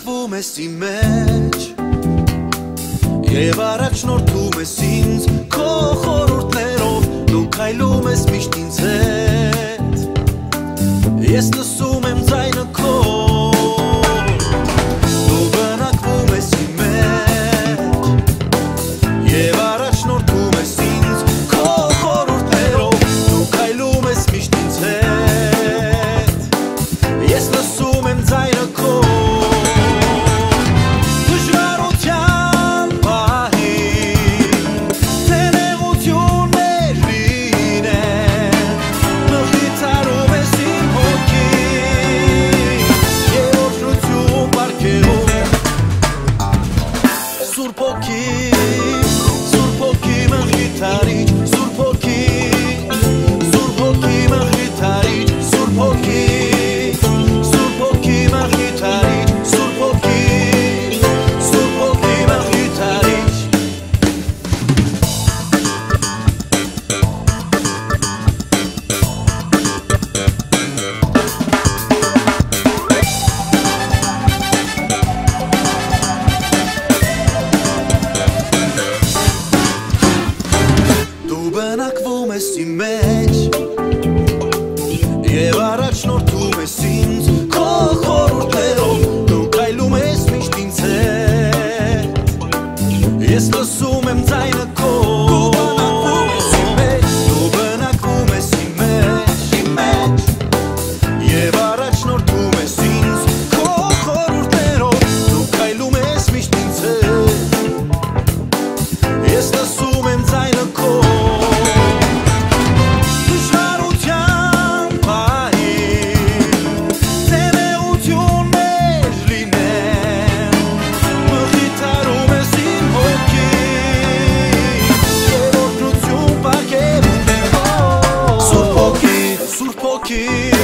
Բնակվում ես իմ մեջ Եվ առաջնորդում ես ինձ քո խորհուրդներով Դու քայլում ես միշտ ինձ հետ Ես լսում եմ ձայնը քո ես իմ մեջ Եվ առաջնորդում ես ինձ քո խորհուրդներով Դու քայլում ես միշտ ինձ հետ Ես լսում եմ ձայնը քո Դու բնակվում ես իմ մեջ իմ մեջ, Եվ առաջնորդում ես ինձ քո խորհուրդներով Դու քայլում ես միշտ ինձ հետ Ես լսում pouquinho